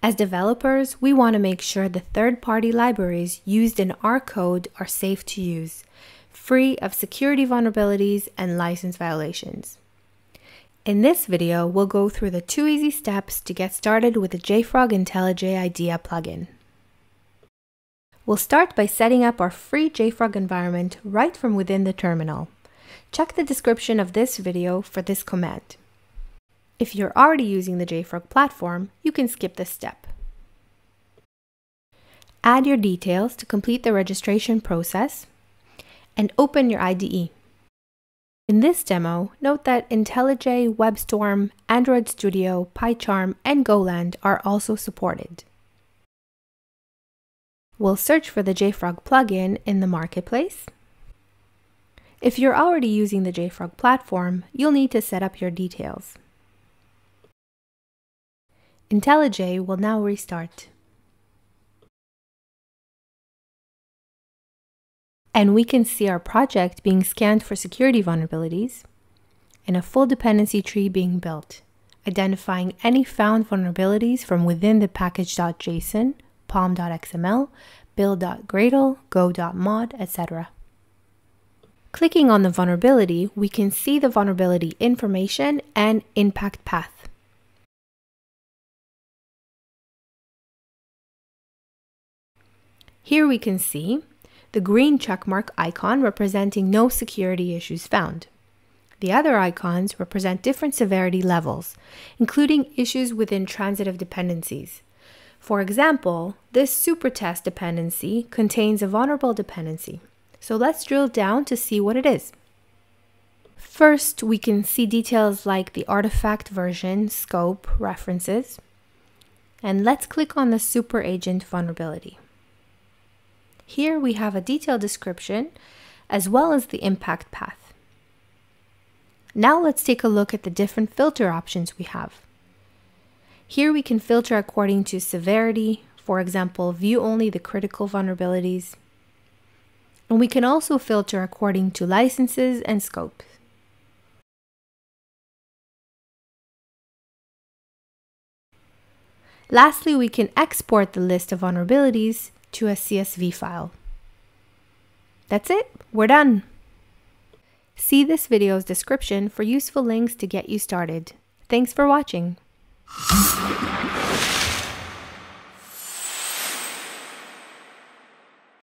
As developers, we want to make sure the third-party libraries used in our code are safe to use, free of security vulnerabilities and license violations. In this video, we'll go through the two easy steps to get started with the JFrog IntelliJ IDEA plugin. We'll start by setting up our free JFrog environment right from within the terminal. Check the description of this video for this command. If you're already using the JFrog platform, you can skip this step. Add your details to complete the registration process and open your IDE. In this demo, note that IntelliJ, WebStorm, Android Studio, PyCharm, and Goland are also supported. We'll search for the JFrog plugin in the marketplace. If you're already using the JFrog platform, you'll need to set up your details. IntelliJ will now restart. And we can see our project being scanned for security vulnerabilities and a full dependency tree being built, identifying any found vulnerabilities from within the package.json, pom.xml, build.gradle, go.mod, etc. Clicking on the vulnerability, we can see the vulnerability information and impact path. Here we can see the green checkmark icon representing no security issues found. The other icons represent different severity levels, including issues within transitive dependencies. For example, this supertest dependency contains a vulnerable dependency. So let's drill down to see what it is. First, we can see details like the artifact version, scope, references. And let's click on the superagent vulnerability. Here we have a detailed description as well as the impact path. Now let's take a look at the different filter options we have. Here we can filter according to severity, for example, view only the critical vulnerabilities. And we can also filter according to licenses and scope. Lastly, we can export the list of vulnerabilities to a CSV file. That's it, we're done. See this video's description for useful links to get you started. Thanks for watching.